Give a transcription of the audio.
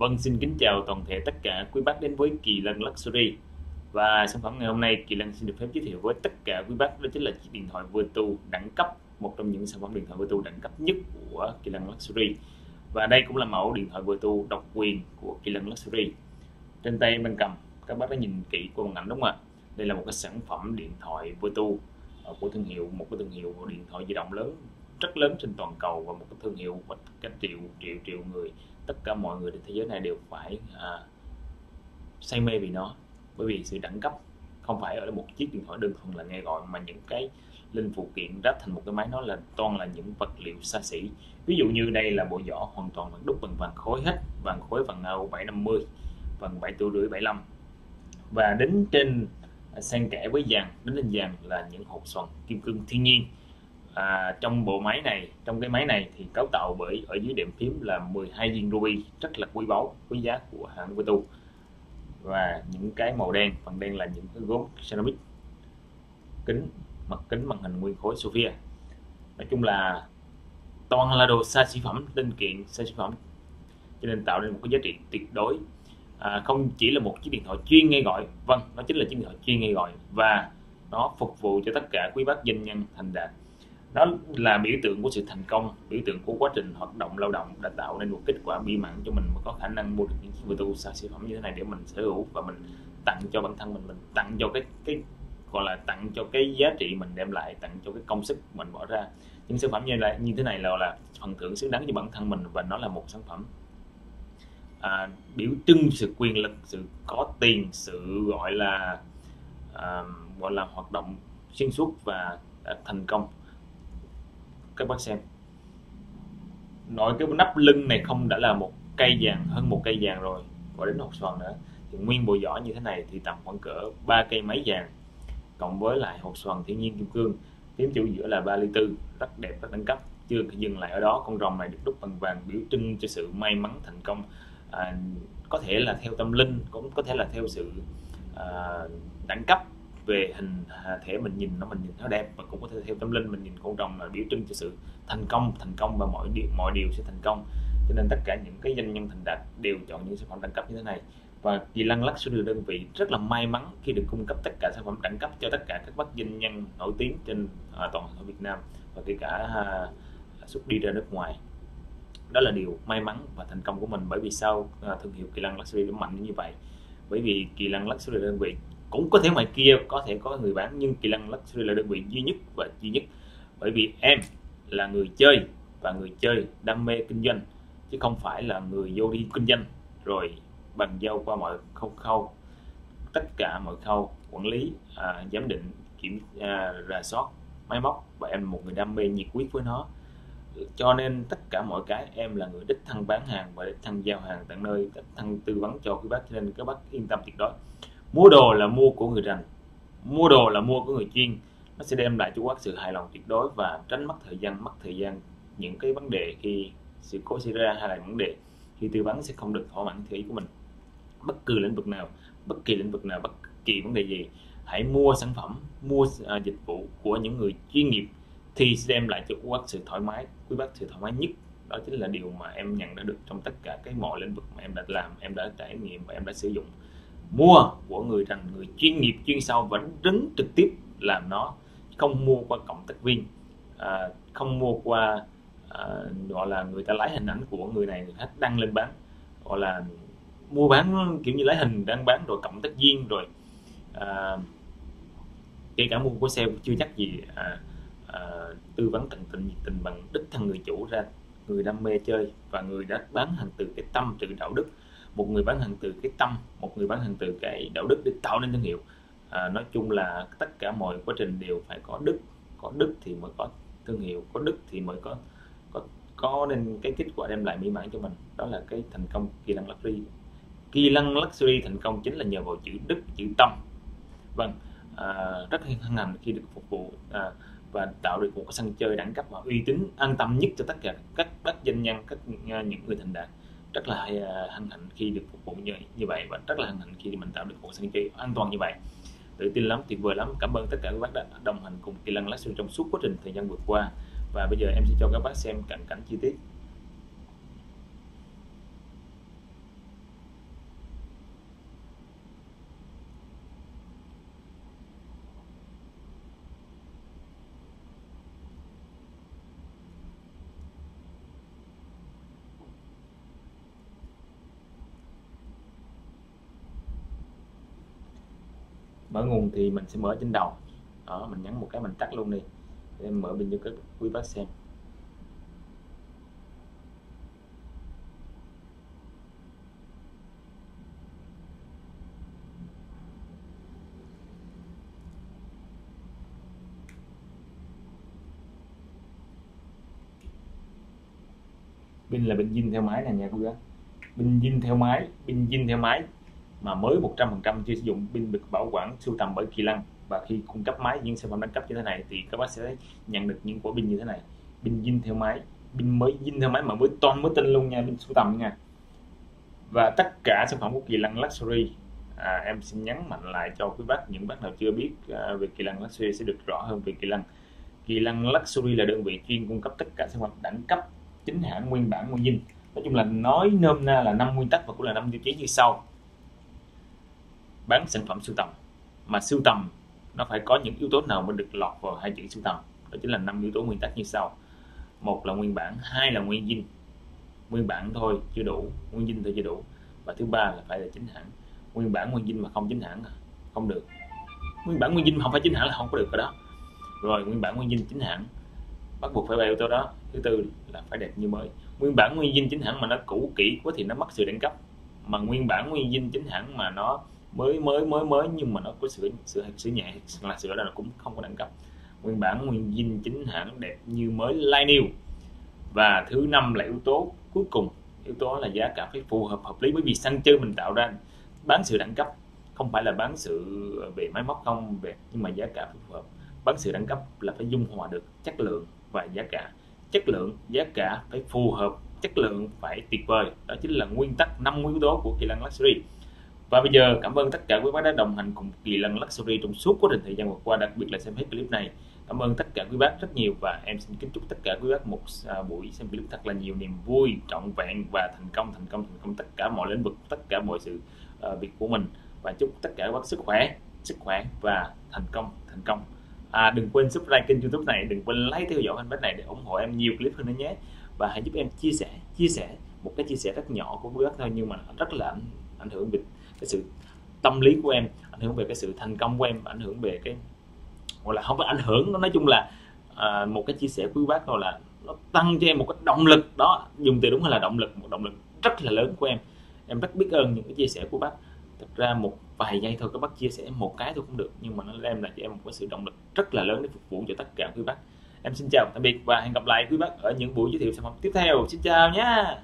Vâng, xin kính chào toàn thể tất cả quý bác đến với Kỳ Lân Luxury. Và sản phẩm ngày hôm nay Kỳ Lân xin được phép giới thiệu với tất cả quý bác đó chính là chiếc điện thoại Virtu đẳng cấp Một trong những sản phẩm điện thoại Virtu đẳng cấp nhất của Kỳ Lân Luxury. Và đây cũng là mẫu điện thoại Virtu độc quyền của Kỳ Lân Luxury. Trên tay em đang cầm, các bác đã nhìn kỹ qua màn ảnh đúng không ạ? Đây là một cái sản phẩm điện thoại Virtu ờ, của thương hiệu, một cái thương hiệu điện thoại di động lớn rất lớn trên toàn cầu và một cái thương hiệu và cả triệu triệu triệu người tất cả mọi người trên thế giới này đều phải à, say mê vì nó. Bởi vì sự đẳng cấp không phải ở một chiếc điện thoại đơn thuần là nghe gọi mà những cái linh phụ kiện ráp thành một cái máy nó là toàn là những vật liệu xa xỉ. Ví dụ như đây là bộ vỏ hoàn toàn bằng đúc bằng vàng khối hết vàng khối vàng Âu 750 vàng 7 tuổi rưỡi 75 và đến trên à, xen kẽ với vàng đến lên vàng là những hộp xoàn kim cương thiên nhiên à, trong bộ máy này trong cái máy này thì cấu tạo bởi ở dưới đệm phím là 12 viên ruby rất là quý báu quý giá của hãng Vitu và những cái màu đen phần đen là những cái gốm ceramic kính mặt kính màn hình nguyên khối Sophia. Nói chung là toàn là đồ xa xỉ phẩm linh kiện xa xỉ phẩm cho nên tạo nên một cái giá trị tuyệt đối. À, không chỉ là một chiếc điện thoại chuyên nghe gọi vâng nó chính là chiếc điện thoại chuyên nghe gọi và nó phục vụ cho tất cả quý bác doanh nhân thành đạt đó là biểu tượng của sự thành công biểu tượng của quá trình hoạt động lao động đã tạo nên một kết quả bi mãn cho mình mà có khả năng mua được những chiếc ô tô xa xỉ phẩm như thế này để mình sở hữu và mình tặng cho bản thân mình mình tặng cho cái cái gọi là tặng cho cái giá trị mình đem lại tặng cho cái công sức mình bỏ ra. Những sản phẩm như là như thế này là là phần thưởng xứng đáng cho bản thân mình và nó là một sản phẩm à, biểu trưng sự quyền lực sự có tiền sự gọi là à, gọi là hoạt động xuyên suốt và à, thành công các bác xem. Nói cái nắp lưng này không đã là một cây vàng hơn một cây vàng rồi và đến hộp xoàn nữa. Thì nguyên bộ vỏ như thế này thì tầm khoảng cỡ ba cây máy vàng cộng với lại hộp xoàn thiên nhiên kim cương. Phím chủ giữa là 3 ly tư rất đẹp rất đẳng cấp. Chưa dừng lại ở đó con rồng này được đúc bằng vàng biểu trưng cho sự may mắn thành công. À, có thể là theo tâm linh cũng có thể là theo sự à, đẳng cấp về hình à, thể mình nhìn nó mình nhìn nó đẹp và cũng có thể theo tâm linh mình nhìn con rồng là biểu trưng cho sự thành công thành công và mọi điều mọi điều sẽ thành công. Cho nên tất cả những cái doanh nhân thành đạt đều chọn những sản phẩm đẳng cấp như thế này. Và kỳ lăng lắc sẽ được đơn vị rất là may mắn khi được cung cấp tất cả sản phẩm đẳng cấp cho tất cả các bác doanh nhân nổi tiếng trên à, toàn ở Việt Nam và kể cả à, xuất đi ra nước ngoài. Đó là điều may mắn và thành công của mình bởi vì sao à, thương hiệu kỳ lăng luxury nó mạnh như vậy. Bởi vì kỳ lăng luxury đơn vị cũng có thể ngoài kia có thể có người bán nhưng kỳ lân luxury là đơn vị duy nhất và duy nhất. Bởi vì em là người chơi và người chơi đam mê kinh doanh chứ không phải là người vô đi kinh doanh. Rồi bằng giao qua mọi khâu khâu tất cả mọi khâu quản lý à, giám định kiểm à, rà soát máy móc và em là một người đam mê nhiệt huyết với nó. Cho nên tất cả mọi cái em là người đích thân bán hàng và đích thân giao hàng tận nơi đích thân tư vấn cho quý bác cho nên các bác yên tâm tuyệt đối mua đồ là mua của người rành. Mua đồ là mua của người chuyên nó sẽ đem lại cho bác sự hài lòng tuyệt đối và tránh mất thời gian mất thời gian. Những cái vấn đề khi sự cố xảy ra hay là vấn đề khi tư vấn sẽ không được thỏa mãn theo ý của mình. Bất cứ lĩnh vực nào bất kỳ lĩnh vực nào bất kỳ vấn đề gì hãy mua sản phẩm mua à, dịch vụ của những người chuyên nghiệp thì sẽ đem lại cho quý sự thoải mái quý bác sự thoải mái nhất. Đó chính là điều mà em nhận ra được trong tất cả cái mọi lĩnh vực mà em đã làm em đã trải nghiệm và em đã sử dụng mua của người thành người chuyên nghiệp chuyên sâu vẫn đứng trực tiếp làm nó không mua qua cộng tác viên à, không mua qua à, gọi là người ta lấy hình ảnh của người này người khác đăng lên bán gọi là mua bán kiểu như lấy hình đăng bán rồi cộng tác viên rồi à, kể cả mua của xe chưa chắc gì à, à, tư vấn tận tình nhiệt tình bằng đích thân người chủ ra người đam mê chơi và người đã bán hàng từ cái tâm từ đạo đức một người bán hàng từ cái tâm một người bán hàng từ cái đạo đức để tạo nên thương hiệu. À, nói chung là tất cả mọi quá trình đều phải có đức có đức thì mới có thương hiệu có đức thì mới có có có nên cái kết quả đem lại mỹ mãn cho mình. Đó là cái thành công kỳ lân luxury. Kỳ lân luxury thành công chính là nhờ vào chữ đức chữ tâm. Vâng à, rất hân hạnh khi được phục vụ à, và tạo được một cái sân chơi đẳng cấp và uy tín an tâm nhất cho tất cả các các doanh nhân các à, những người thành đạt rất là à, hân hạnh khi được phục vụ như, như vậy và rất là hân hạnh khi mình tạo được một sân chơi an toàn như vậy. Tự tin lắm tuyệt vời lắm. Cảm ơn tất cả các bác đã đồng hành cùng kỳ lân lát trong suốt quá trình thời gian vừa qua. Và bây giờ em sẽ cho các bác xem cận cảnh chi tiết. Mở nguồn thì mình sẽ mở trên đầu. Đó, mình nhấn một cái mình tắt luôn đi. Để em mở bên cho các quý bác xem. Pin là pin zin theo máy này nha cô bác. Pin zin theo máy, pin zin theo máy mà mới 100% chưa sử dụng pin được bảo quản sưu tầm bởi kỳ lân và khi cung cấp máy những sản phẩm đẳng cấp như thế này thì các bác sẽ nhận được những quả pin như thế này. Pin zin theo máy pin mới zin theo máy mà mới toàn mới tinh luôn nha pin sưu tầm nha. Và tất cả sản phẩm của kỳ lân luxury à, em xin nhấn mạnh lại cho quý bác những bác nào chưa biết à, về kỳ lân luxury sẽ được rõ hơn về kỳ lân kỳ lân luxury là đơn vị chuyên cung cấp tất cả sản phẩm đẳng cấp chính hãng nguyên bản nguyên dinh nói chung là nói nôm na là năm nguyên tắc và cũng là năm tiêu chí như sau bán sản phẩm sưu tầm. Mà sưu tầm, nó phải có những yếu tố nào mới được lọt vào hai chữ sưu tầm? Đó chính là năm yếu tố nguyên tắc như sau. Một là nguyên bản, hai là nguyên dinh. Nguyên bản thôi, chưa đủ. Nguyên dinh thôi, chưa đủ. Và thứ ba là phải là chính hãng. Nguyên bản, nguyên dinh mà không chính hãng à? không được. Nguyên bản, nguyên dinh mà không phải chính hãng là không có được cái đó. Rồi, nguyên bản, nguyên dinh, chính hãng. Bắt buộc phải ba yếu tố đó. Thứ tư là phải đẹp như mới. Nguyên bản, nguyên dinh, chính hãng mà nó cũ kỹ quá thì nó mất sự đẳng cấp. Mà nguyên bản, nguyên dinh, chính hãng mà nó mới mới mới mới, nhưng mà nó có sửa sửa sửa nhẹ là sửa là nó cũng không có đẳng cấp. Nguyên bản nguyên dinh chính hãng đẹp như mới like new và thứ năm là yếu tố cuối cùng. Yếu tố là giá cả phải phù hợp hợp lý. Bởi vì săn chơi mình tạo ra bán sự đẳng cấp. Không phải là bán sự về máy móc không, về, nhưng mà giá cả phải phù hợp. Bán sự đẳng cấp là phải dung hòa được chất lượng và giá cả. Chất lượng, giá cả phải phù hợp, chất lượng phải tuyệt vời. Đó chính là nguyên tắc năm yếu tố của kỳ lân luxury và bây giờ cảm ơn tất cả quý bác đã đồng hành cùng kỳ lân luxury trong suốt quá trình thời gian vừa qua đặc biệt là xem hết clip này. Cảm ơn tất cả quý bác rất nhiều và em xin kính chúc tất cả quý bác một à, buổi xem clip thật là nhiều niềm vui trọn vẹn và thành công thành công thành công tất cả mọi lĩnh vực tất cả mọi sự uh, việc của mình. Và chúc tất cả các bác sức khỏe sức khỏe và thành công thành công. À, đừng quên subscribe kênh youtube này đừng quên like theo dõi fanpage này để ủng hộ em nhiều clip hơn nữa nhé. Và hãy giúp em chia sẻ chia sẻ một cái chia sẻ rất nhỏ của quý bác thôi nhưng mà rất là ảnh, hưởng về cái sự tâm lý của em ảnh hưởng về cái sự thành công của em ảnh hưởng về cái gọi là không phải ảnh hưởng nói chung là à, một cái chia sẻ của quý bác gọi là nó tăng cho em một cái động lực. Đó dùng từ đúng là động lực một động lực rất là lớn của em. Em rất biết ơn những cái chia sẻ của bác. Thật ra một vài giây thôi các bác chia sẻ một cái thôi cũng được nhưng mà nó đem lại cho em một cái sự động lực rất là lớn để phục vụ cho tất cả quý bác. Em xin chào tạm biệt và hẹn gặp lại quý bác ở những buổi giới thiệu sản phẩm tiếp theo. Xin chào nhé